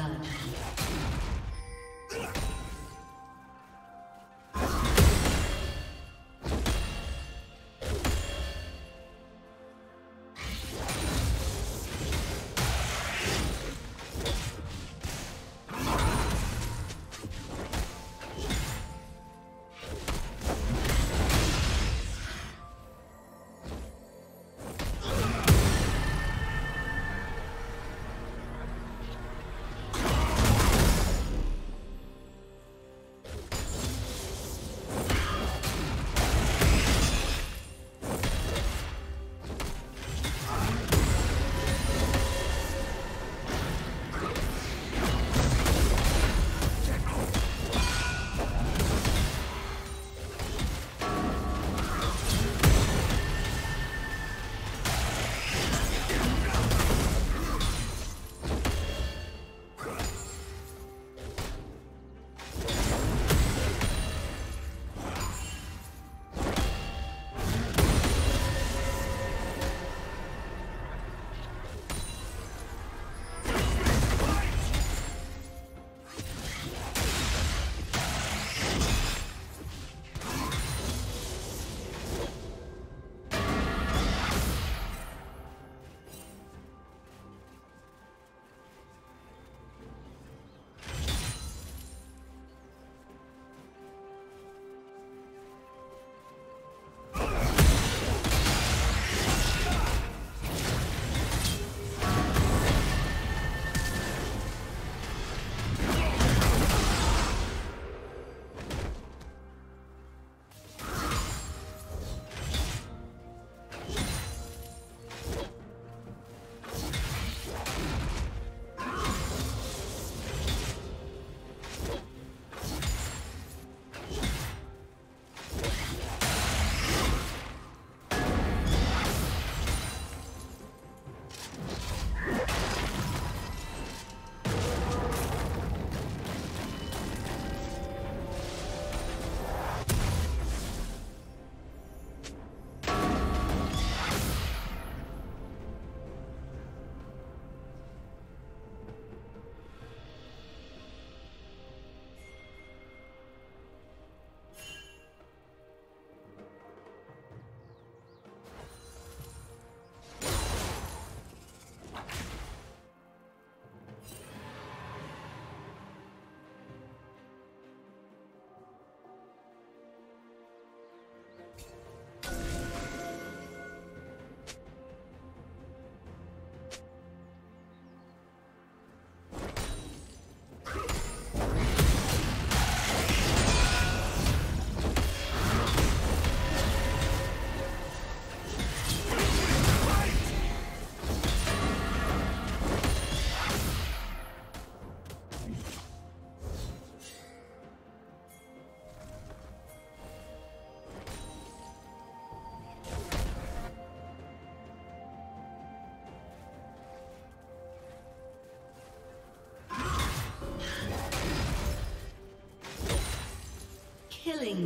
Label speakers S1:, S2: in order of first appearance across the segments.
S1: blood.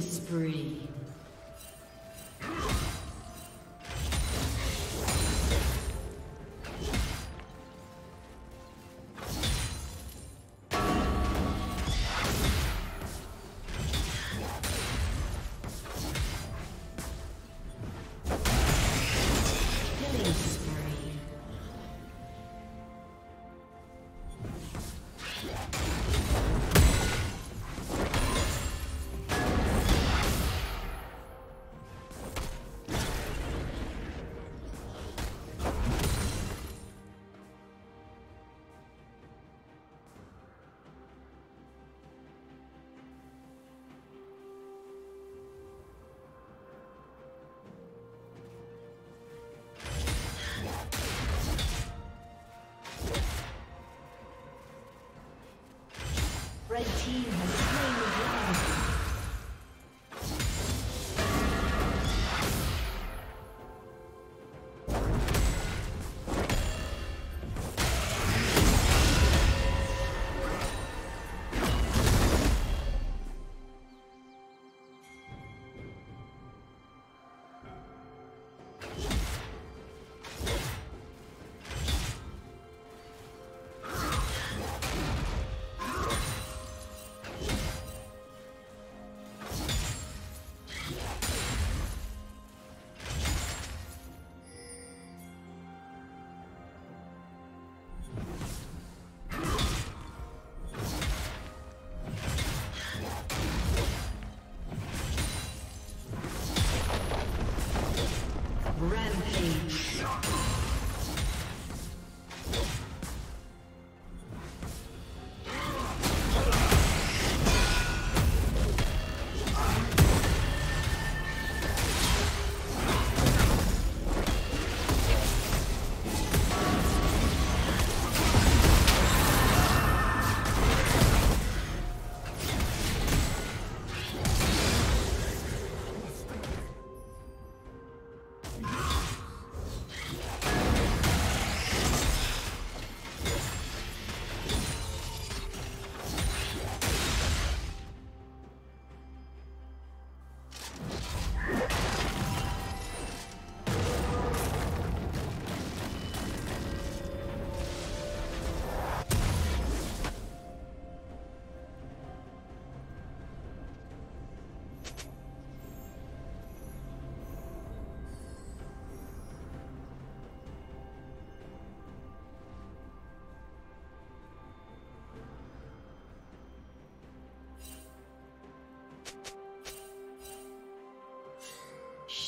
S1: Spree.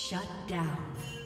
S1: Shut down.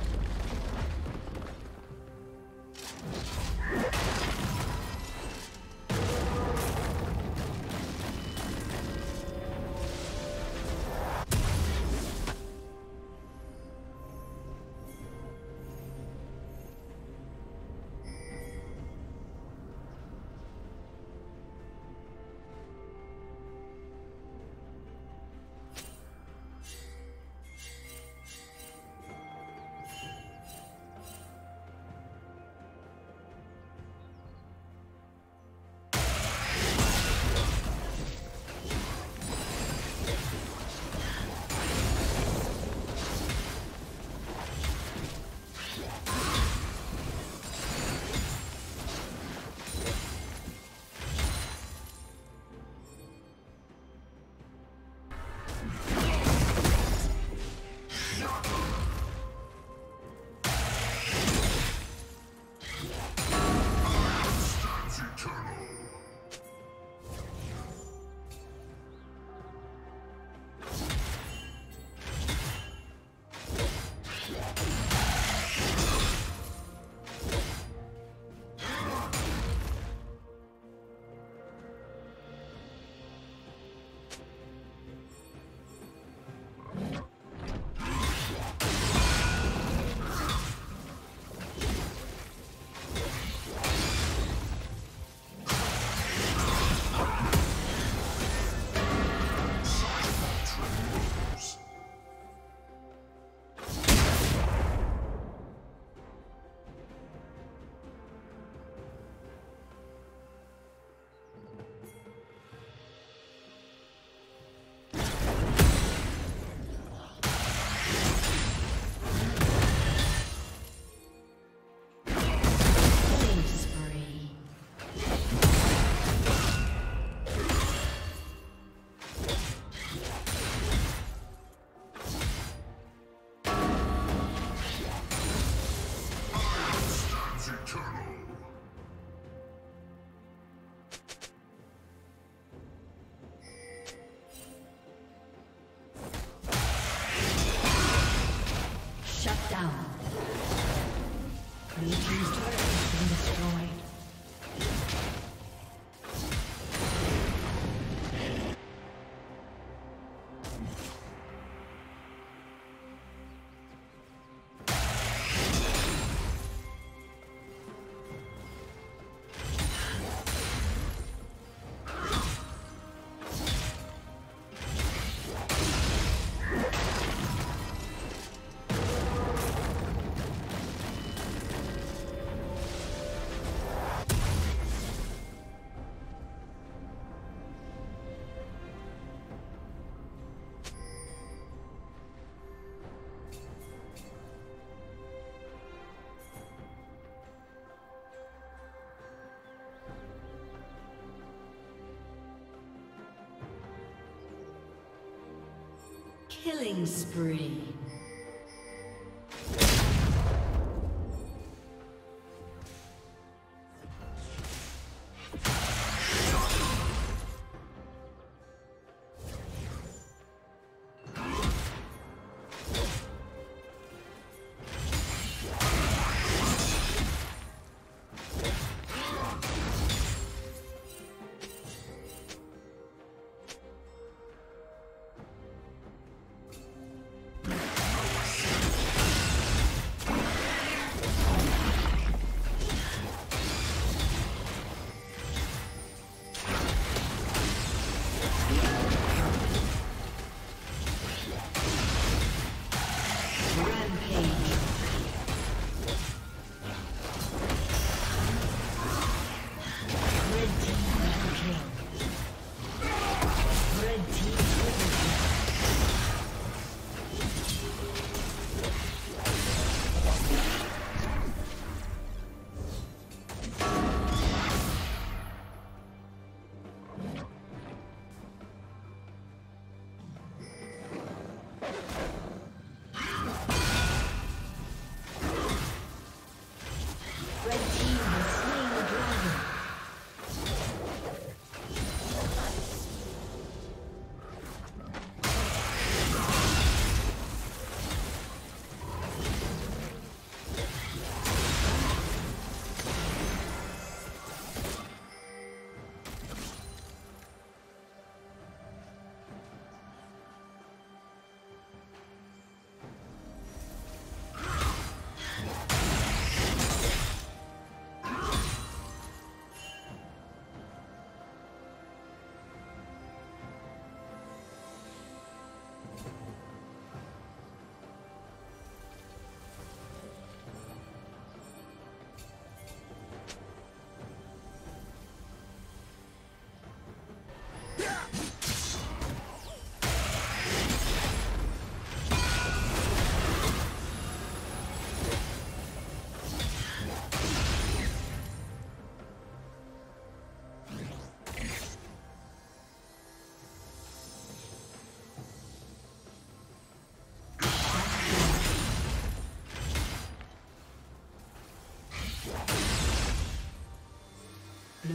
S1: Killing spree.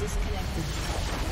S2: Disconnected.